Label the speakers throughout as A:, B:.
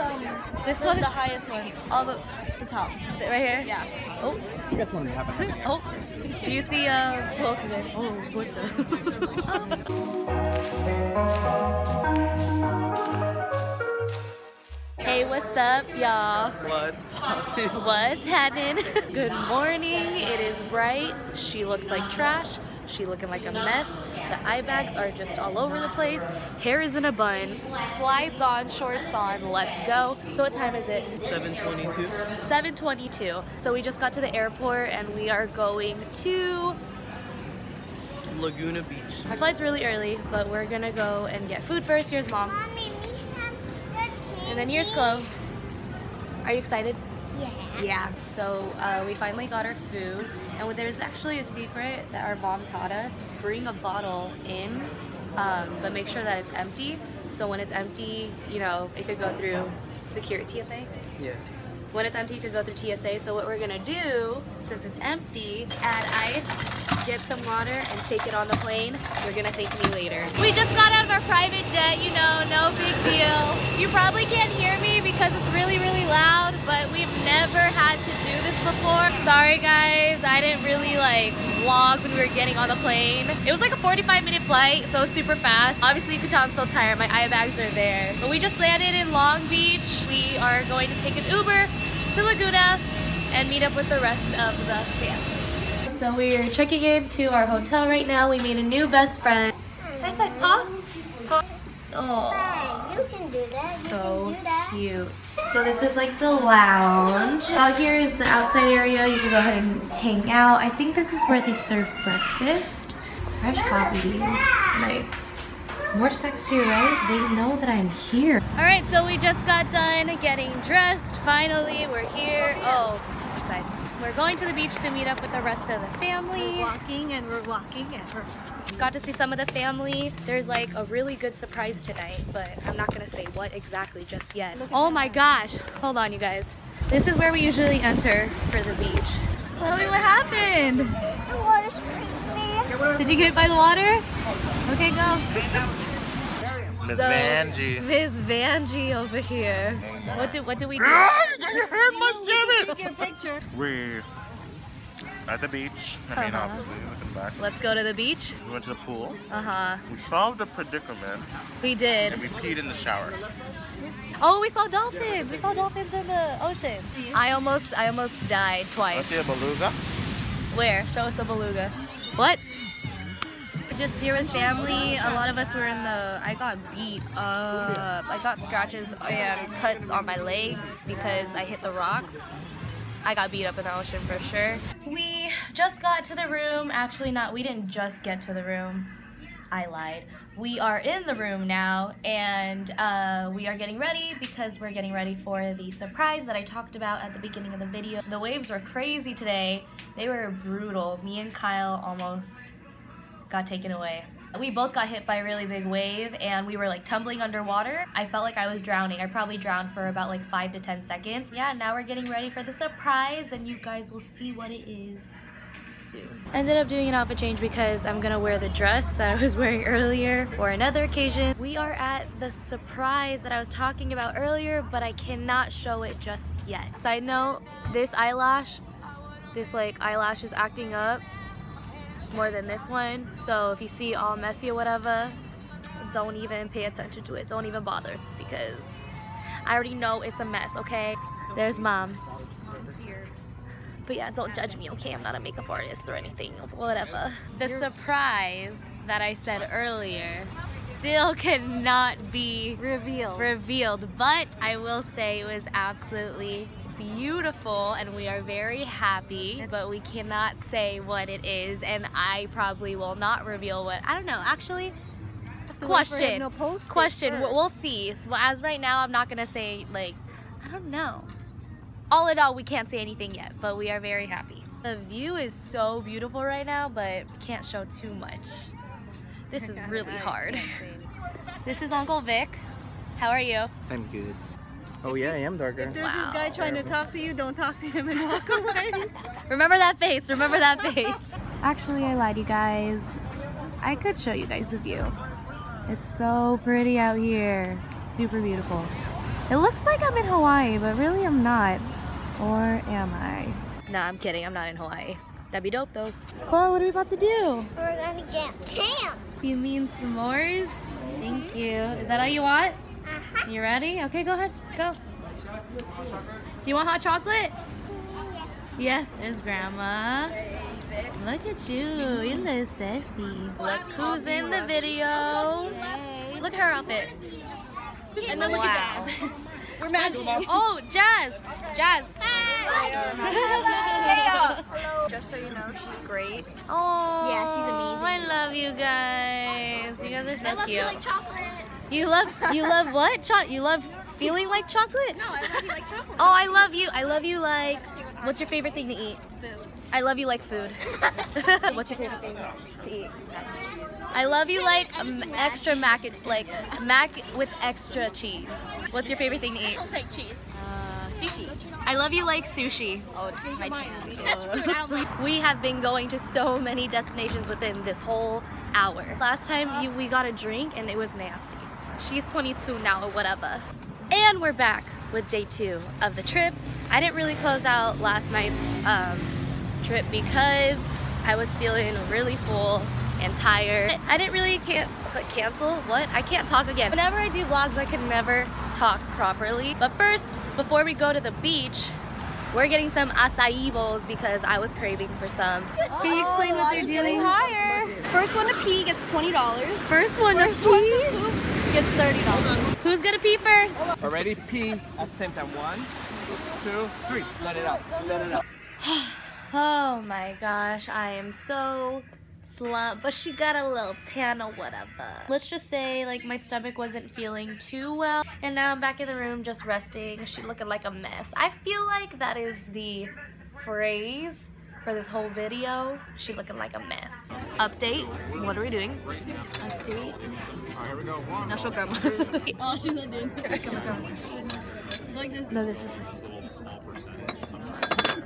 A: um
B: This
A: the,
B: one?
A: the highest one.
B: All the, the top. Right here?
A: Yeah.
B: Oh,
C: You guys want to happen?
B: oh. Do you see uh both of it? Oh, what the? Hey, what's up, y'all?
C: What's poppin'?
B: What's happening? Good morning. It is bright. She looks like trash. She looking like a mess. The eye bags are just all over the place. Hair is in a bun. Slides on, shorts on. Let's go. So what time is it?
C: 722.
B: 7:22. So we just got to the airport and we are going to.
C: Laguna Beach.
B: Our flight's really early, but we're gonna go and get food first. Here's mom,
D: Mommy, we have good
B: and then here's Chloe. Are you excited?
D: Yeah.
B: Yeah. So uh, we finally got our food, and there's actually a secret that our mom taught us: bring a bottle in, um, but make sure that it's empty. So when it's empty, you know, it could go through security TSA.
C: Yeah.
B: When it's empty, you could go through TSA. So what we're gonna do, since it's empty, add ice, get some water, and take it on the plane. You're gonna thank me later. We just got out of our private jet, you know, no big deal. You probably can't hear me because it's really, really loud, but we've never had to do this before. Sorry guys, I didn't really like vlog when we were getting on the plane. It was like a 45 minute flight, so super fast. Obviously you can tell I'm still tired, my eye bags are there. But we just landed in Long Beach. We are going to take an Uber to Laguna and meet up with the rest of the family. So we're checking into our hotel right now. We made a new best friend. High five, Paw. Paw. Oh,
D: you can do that.
B: so
D: you can do that.
B: cute. So this is like the lounge. Out here is the outside area. You can go ahead and hang out. I think this is where they serve breakfast. Fresh coffee beans. Nice. More snacks to your right. They know that I'm here. All right, so we just got done getting dressed. Finally, we're here. Oh, side. We're going to the beach to meet up with the rest of the family.
A: Walking and we're walking and we're
B: Got to see some of the family. There's like a really good surprise tonight, but I'm not gonna say what exactly just yet. Oh my gosh. Hold on, you guys. This is where we usually enter for the beach. Chloe, what happened?
D: The water spring there.
B: Did you get hit by the water? Okay, go.
E: Miss
B: So,
E: Vanjie.
B: Miss Vanjie over here. What do what did we do?
A: take your picture.
E: We're at the beach. I mean,
B: Uh-huh.
E: obviously, looking back.
B: Let's go to the beach.
E: We went to the pool.
B: Uh-huh.
E: We solved the predicament,
B: We did.
E: and we peed in the shower.
B: Oh, we saw dolphins. We saw dolphins in the ocean. I almost I almost died
E: I
B: twice.
E: see a beluga.
B: Where? Show us a beluga. What? Just here with family. A lot of us were in the. I got beat up. I got scratches and cuts on my legs because I hit the rock. I got beat up in the ocean for sure. We just got to the room. Actually, not. We didn't just get to the room. I lied. We are in the room now and uh, we are getting ready because we're getting ready for the surprise that I talked about at the beginning of the video. The waves were crazy today. They were brutal. Me and Kyle almost got taken away. We both got hit by a really big wave and we were like tumbling underwater. I felt like I was drowning. I probably drowned for about like five to 10 seconds. Yeah, now we're getting ready for the surprise and you guys will see what it is soon. Ended up doing an outfit change because I'm gonna wear the dress that I was wearing earlier for another occasion. We are at the surprise that I was talking about earlier, but I cannot show it just yet. Side note, this eyelash, this like eyelash is acting up more than this one. So if you see all messy or whatever, don't even pay attention to it. Don't even bother because I already know it's a mess, okay? There's mom. But yeah, don't judge me, okay? I'm not a makeup artist or anything, whatever. The surprise that I said earlier still cannot be
A: revealed.
B: revealed, but I will say it was absolutely beautiful and we are very happy, but we cannot say what it is and I probably will not reveal what, I don't know, actually, question,
A: No, post
B: question,
A: first.
B: we'll we'll see. So as right now, I'm not gonna say like, I don't know. All in all, we can't say anything yet, but we are very happy. The view is so beautiful right now, but we can't show too much. This is really hard.
A: can't say anything.
B: This is Uncle Vic. How are you?
C: I'm good. Oh yeah, I am darker.
A: If there's this guy trying to talk to you, don't talk to him and walk away.
B: Remember that face. Remember that face. Actually, I lied, you guys. I could show you guys the view. It's so pretty out here. Super beautiful. It looks like I'm in Hawaii, but really I'm not. Or am I? Nah, I'm kidding. I'm not in Hawaii. That'd be dope though. Well, what are we about to do?
D: We're gonna get camp.
B: You mean s'mores? Thank mm-hmm. you. Is that all you want?
D: Uh-huh.
B: You ready? Okay, go ahead. Go. Do you want hot chocolate?
D: Yes.
B: Yes. There's Grandma. Look at you. You look sexy. Look who's in the video. Look at her outfit. And then look at Jazz. We're matching. Oh, Jazz. Jazz.
A: Just so you know, she's great.
B: Oh.
D: Yeah, she's amazing.
B: I love you guys. You guys are so cute. You love you love what? Cho- you love feeling like chocolate?
A: No, I love you like chocolate.
B: Oh, I love you. I love you like. What's your favorite thing to eat? Food. I love you like food. What's your favorite thing to eat? I love you like um, extra mac, like mac with extra cheese. What's your favorite thing to eat?
A: like cheese.
B: Uh, sushi. I love you like sushi.
A: Oh, my tan.
D: I don't like
B: We have been going to so many destinations within this whole hour. Last time you, we got a drink and it was nasty. She's 22 now or whatever. And we're back with day two of the trip. I didn't really close out last night's um, trip because I was feeling really full and tired. I didn't really can't cancel. What? I can't talk again. Whenever I do vlogs, I can never talk properly. But first, before we go to the beach, we're getting some acai bowls because I was craving for some. Can you explain what they're doing?
A: higher. First one to pee gets $20.
B: First one to
A: First one
B: pee.
A: to poop gets $30.
B: Who's gonna pee first?
F: Already pee at the same time. One, two, three. Let it out. Let it out.
B: Oh my gosh, I am so slumped, but she got a little tan or whatever. Let's just say like my stomach wasn't feeling too well and now I'm back in the room just resting. She looking like a mess. I feel like that is the phrase for this whole video. She looking like a mess. Update, what are we doing? Update. Now show grandma.
A: Oh, she's not doing Like this.
B: No, this is this.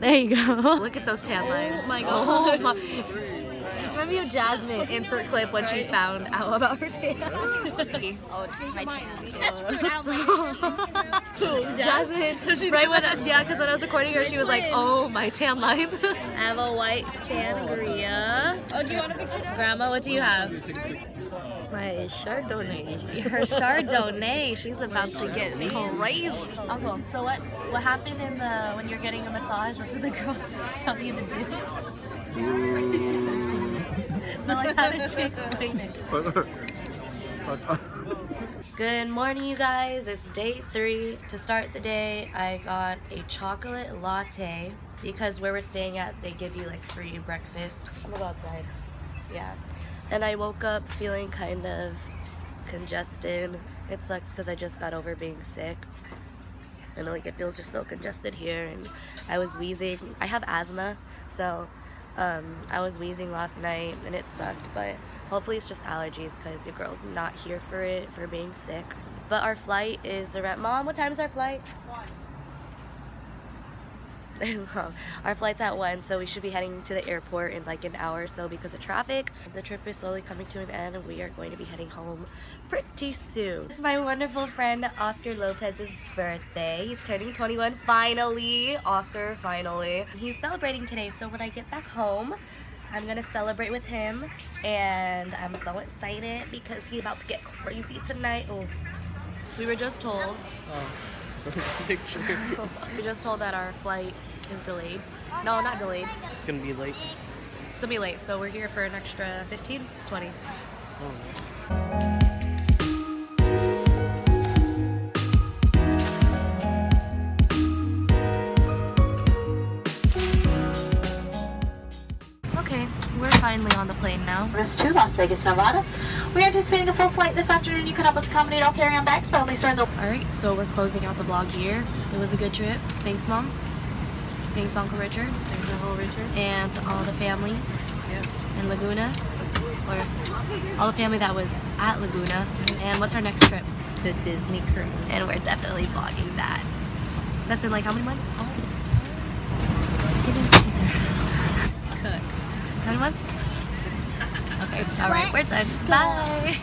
B: There you go. Look at those tan lines. Oh my oh, god. Remember you Jasmine insert clip when she found out about her tan.
A: Oh, my tan.
D: That's food. I don't like
B: Jasmine, right when yeah, because when I was recording her, she was like, "Oh, my tan lines." I have a white sangria.
A: Oh, do you want a picture?
B: Grandma, what do you have?
A: My Chardonnay.
B: Her Chardonnay. She's about to get crazy. Uncle, so what? What happened in the when you're getting a massage? What did the girl tell you to do? Good morning, you guys. It's day three. To start the day, I got a chocolate latte because where we're staying at, they give you like free breakfast. I'm gonna go outside. Yeah. And I woke up feeling kind of congested. It sucks because I just got over being sick. And like it feels just so congested here and I was wheezing. I have asthma, so um, I was wheezing last night and it sucked, but hopefully it's just allergies because your girl's not here for it, for being sick. But our flight is around, Mom, what time is our flight? Our flight's at 1, so we should be heading to the airport in like an hour or so because of traffic. The trip is slowly coming to an end and we are going to be heading home pretty soon. It's my wonderful friend Oscar Lopez's birthday. He's turning 21 finally. Oscar, finally. He's celebrating today, so when I get back home, I'm gonna celebrate with him and I'm so excited because he's about to get crazy tonight. Oh, we were just told oh.
C: Picture.
B: we just told that our flight is delayed. No, not delayed.
C: It's gonna be late.
B: It's gonna be late, so we're here for an extra 15, 20.
C: Oh.
B: Okay, we're finally on the plane now.
G: Service to Las Vegas, Nevada. We are anticipating a full flight this afternoon. You can help us accommodate all carry-on bags, but only during the
B: Alright, so we're closing out the vlog here. It was a good trip. Thanks, Mom. Thanks, Uncle Richard.
A: Thanks, Uncle Richard.
B: And to all the family Yep. in Laguna. Or all the family that was at Laguna. And what's our next trip?
A: The Disney cruise.
B: And we're definitely vlogging that. That's in like how many months? August.
A: Cook.
B: Nine months? Okay, alright, we're done. Bye.